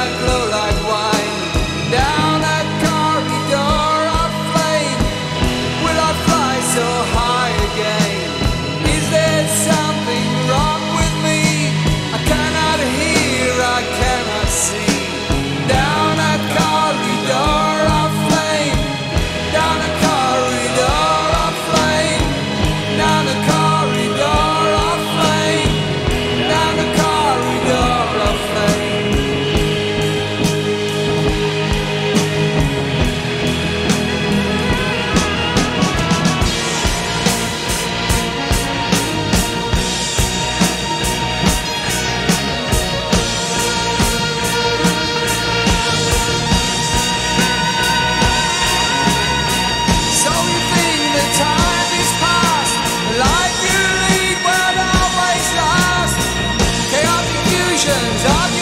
I close. dark